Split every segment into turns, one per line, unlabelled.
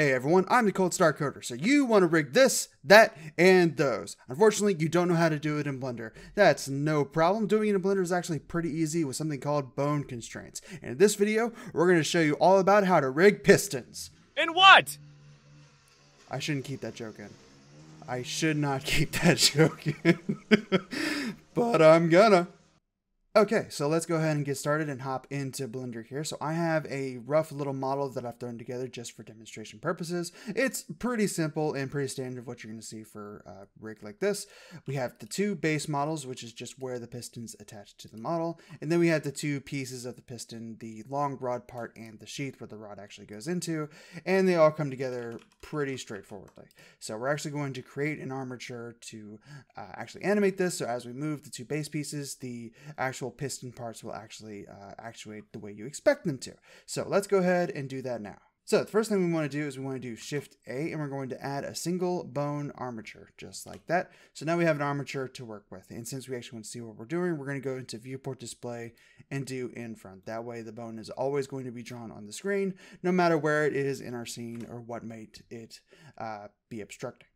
Hey everyone, I'm the Coldstart Coder. So you want to rig this, that, and those. Unfortunately, you don't know how to do it in Blender. That's no problem. Doing it in Blender is actually pretty easy with something called bone constraints. And in this video, we're going to show you all about how to rig pistons.
In what?
I shouldn't keep that joke in. I should not keep that joke in. but I'm gonna. Okay, so let's go ahead and get started and hop into Blender here. So I have a rough little model that I've thrown together just for demonstration purposes. It's pretty simple and pretty standard of what you're going to see for a rig like this. We have the two base models, which is just where the piston's attached to the model. And then we have the two pieces of the piston, the long rod part and the sheath where the rod actually goes into. And they all come together pretty straightforwardly. So we're actually going to create an armature to uh, actually animate this. So as we move the two base pieces, the actual actual piston parts will actually uh, actuate the way you expect them to. So let's go ahead and do that now. So the first thing we want to do is we want to do Shift A and we're going to add a single bone armature, just like that. So now we have an armature to work with. And since we actually want to see what we're doing, we're going to go into viewport display and do in front. That way the bone is always going to be drawn on the screen, no matter where it is in our scene or what might it uh, be obstructing.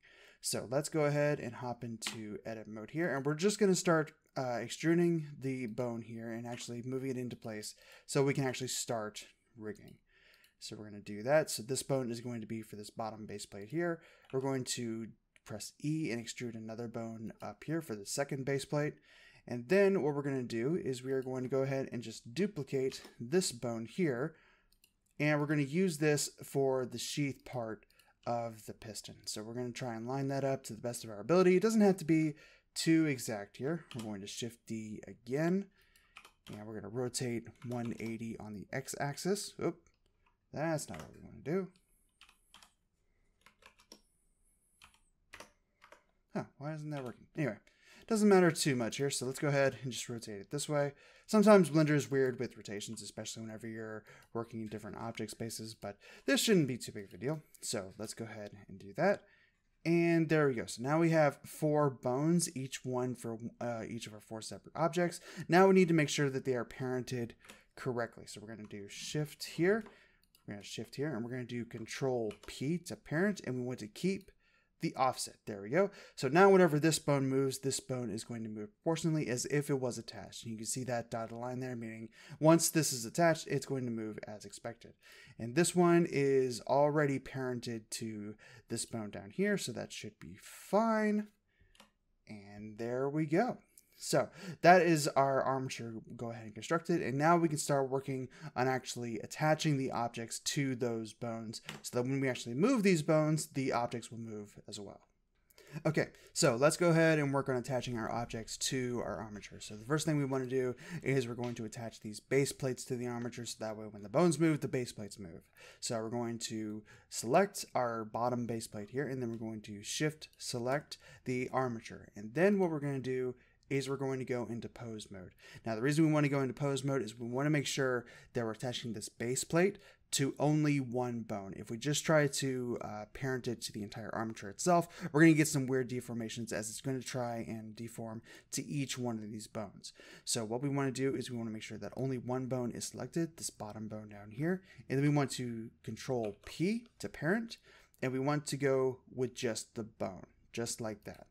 So let's go ahead and hop into edit mode here. And we're just going to start uh, extruding the bone here and actually moving it into place so we can actually start rigging. So we're going to do that. So this bone is going to be for this bottom base plate here. We're going to press E and extrude another bone up here for the second base plate. And then what we're going to do is we are going to go ahead and just duplicate this bone here. And we're going to use this for the sheath part of the piston. So we're going to try and line that up to the best of our ability. It doesn't have to be too exact here. We're going to shift D again. And we're going to rotate 180 on the x-axis. Oop, that's not what we want to do. Huh, why isn't that working? Anyway, doesn't matter too much here, so let's go ahead and just rotate it this way. Sometimes Blender is weird with rotations, especially whenever you're working in different object spaces, but this shouldn't be too big of a deal. So let's go ahead and do that. And there we go. So now we have four bones, each one for uh, each of our four separate objects. Now we need to make sure that they are parented correctly. So we're going to do shift here. We're going to shift here and we're going to do control P to parent and we want to keep the offset. There we go. So now whenever this bone moves, this bone is going to move proportionally as if it was attached. And you can see that dotted line there, meaning once this is attached, it's going to move as expected. And this one is already parented to this bone down here, so that should be fine. And there we go. So that is our armature go ahead and construct it. And now we can start working on actually attaching the objects to those bones so that when we actually move these bones, the objects will move as well. Okay, so let's go ahead and work on attaching our objects to our armature. So the first thing we want to do is we're going to attach these base plates to the armature so that way when the bones move, the base plates move. So we're going to select our bottom base plate here and then we're going to shift select the armature. And then what we're going to do is we're going to go into pose mode. Now, the reason we want to go into pose mode is we want to make sure that we're attaching this base plate to only one bone. If we just try to uh, parent it to the entire armature itself, we're going to get some weird deformations as it's going to try and deform to each one of these bones. So what we want to do is we want to make sure that only one bone is selected, this bottom bone down here, and then we want to control P to parent, and we want to go with just the bone, just like that.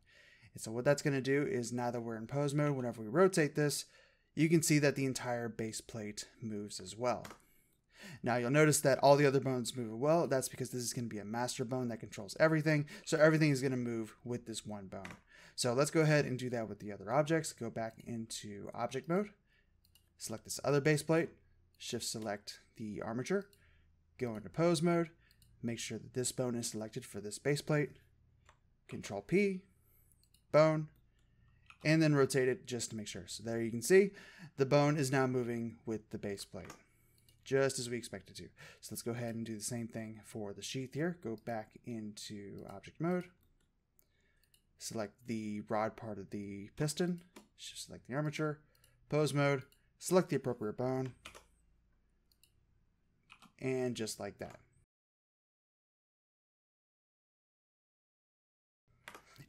And so what that's going to do is now that we're in pose mode, whenever we rotate this, you can see that the entire base plate moves as well. Now you'll notice that all the other bones move well. That's because this is going to be a master bone that controls everything. So everything is going to move with this one bone. So let's go ahead and do that with the other objects. Go back into object mode, select this other base plate, shift select the armature, go into pose mode, make sure that this bone is selected for this base plate, control P, bone, and then rotate it just to make sure. So there you can see the bone is now moving with the base plate, just as we expected to. So let's go ahead and do the same thing for the sheath here. Go back into object mode, select the rod part of the piston, just select the armature, pose mode, select the appropriate bone, and just like that.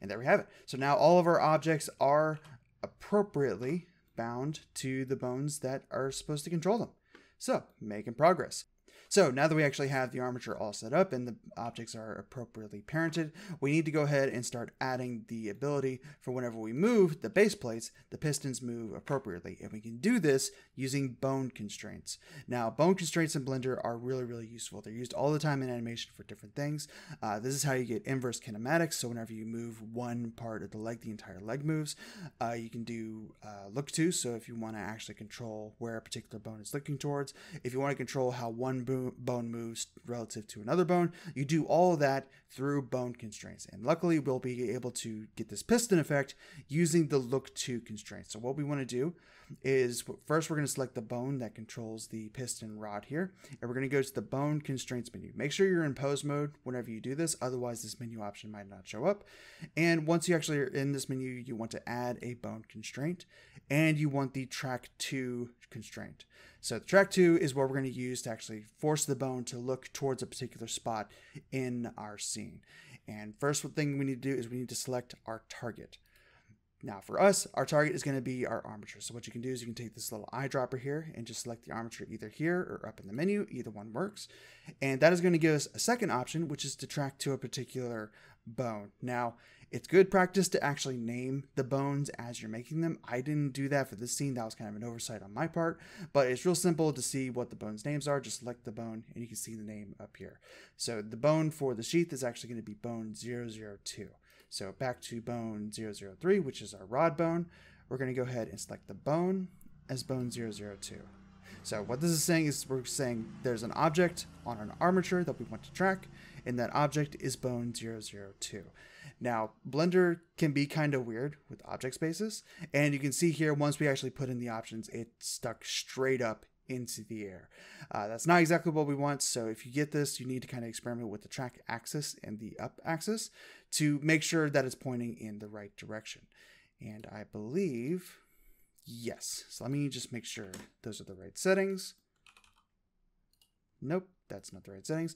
And there we have it. So now all of our objects are appropriately bound to the bones that are supposed to control them. So, making progress. So now that we actually have the armature all set up and the objects are appropriately parented, we need to go ahead and start adding the ability for whenever we move the base plates, the pistons move appropriately. And we can do this using bone constraints. Now, bone constraints in Blender are really, really useful. They're used all the time in animation for different things. Uh, this is how you get inverse kinematics. So whenever you move one part of the leg, the entire leg moves. Uh, you can do uh, look to. So if you want to actually control where a particular bone is looking towards, if you want to control how one bone moves relative to another bone. You do all that through bone constraints. And luckily, we'll be able to get this piston effect using the look to constraint. So what we want to do is first we're going to select the bone that controls the piston rod here and we're going to go to the bone constraints menu make sure you're in pose mode whenever you do this otherwise this menu option might not show up and once you actually are in this menu you want to add a bone constraint and you want the track to constraint so the track to is what we're going to use to actually force the bone to look towards a particular spot in our scene and first thing we need to do is we need to select our target now for us, our target is going to be our armature. So what you can do is you can take this little eyedropper here and just select the armature either here or up in the menu. Either one works. And that is going to give us a second option, which is to track to a particular bone. Now, it's good practice to actually name the bones as you're making them. I didn't do that for this scene. That was kind of an oversight on my part, but it's real simple to see what the bones names are. Just select the bone and you can see the name up here. So the bone for the sheath is actually going to be bone 002. So back to bone 003, which is our rod bone. We're going to go ahead and select the bone as bone 002. So what this is saying is we're saying there's an object on an armature that we want to track, and that object is bone 002. Now, Blender can be kind of weird with object spaces, and you can see here once we actually put in the options, it stuck straight up into the air. Uh, that's not exactly what we want, so if you get this, you need to kind of experiment with the track axis and the up axis to make sure that it's pointing in the right direction. And I believe, yes. So let me just make sure those are the right settings. Nope, that's not the right settings.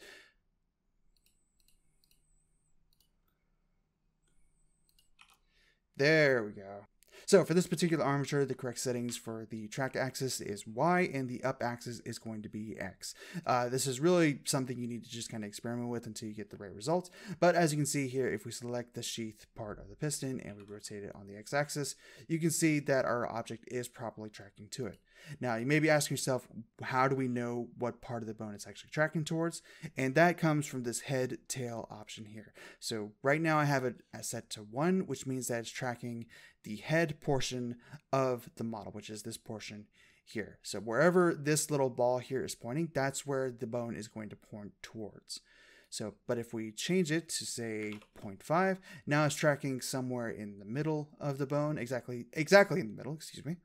There we go. So for this particular armature, the correct settings for the track axis is Y and the up axis is going to be X. Uh, this is really something you need to just kind of experiment with until you get the right results. But as you can see here, if we select the sheath part of the piston and we rotate it on the X axis, you can see that our object is properly tracking to it. Now, you may be asking yourself, how do we know what part of the bone it's actually tracking towards? And that comes from this head tail option here. So right now I have it uh, set to one, which means that it's tracking the head portion of the model, which is this portion here. So wherever this little ball here is pointing, that's where the bone is going to point towards. So, but if we change it to say 0.5, now it's tracking somewhere in the middle of the bone, exactly, exactly in the middle, excuse me.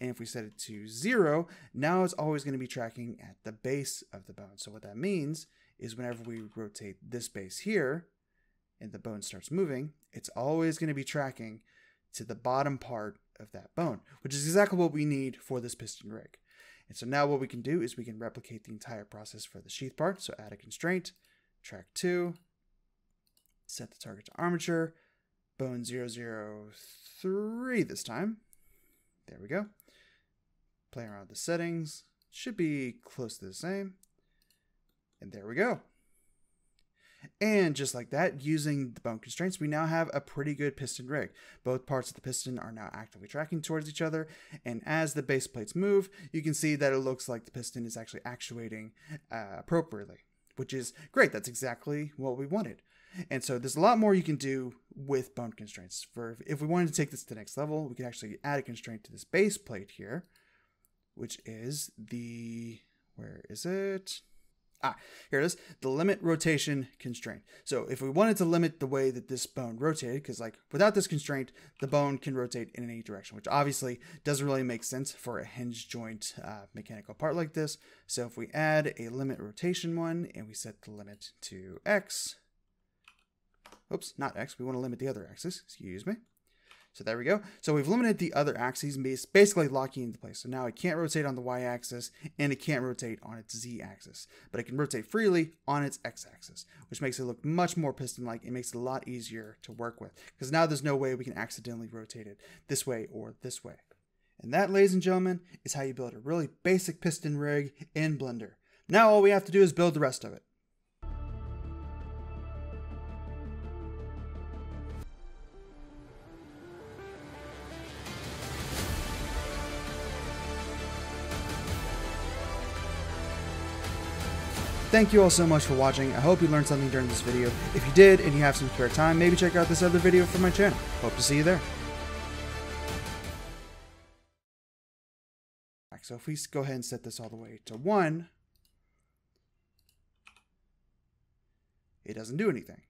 And if we set it to zero, now it's always going to be tracking at the base of the bone. So what that means is whenever we rotate this base here and the bone starts moving, it's always going to be tracking to the bottom part of that bone, which is exactly what we need for this piston rig. And so now what we can do is we can replicate the entire process for the sheath part. So add a constraint, track to, set the target to armature, bone 003 this time. There we go. Play around with the settings. Should be close to the same. And there we go. And just like that, using the bone constraints, we now have a pretty good piston rig. Both parts of the piston are now actively tracking towards each other, and as the base plates move, you can see that it looks like the piston is actually actuating uh, appropriately, which is great. That's exactly what we wanted. And so there's a lot more you can do with bone constraints. For if we wanted to take this to the next level, we could actually add a constraint to this base plate here, which is the where is it? Ah, here it is, the limit rotation constraint. So if we wanted to limit the way that this bone rotated, because like without this constraint, the bone can rotate in any direction, which obviously doesn't really make sense for a hinge joint uh, mechanical part like this. So if we add a limit rotation one and we set the limit to X, oops, not X, we want to limit the other axis, excuse me. So there we go. So we've limited the other axes, basically locking into place. So now it can't rotate on the y-axis and it can't rotate on its z-axis, but it can rotate freely on its x-axis, which makes it look much more piston-like. It makes it a lot easier to work with because now there's no way we can accidentally rotate it this way or this way. And that, ladies and gentlemen, is how you build a really basic piston rig in Blender. Now all we have to do is build the rest of it. Thank you all so much for watching. I hope you learned something during this video. If you did and you have some spare time, maybe check out this other video from my channel. Hope to see you there. So if we go ahead and set this all the way to 1, it doesn't do anything.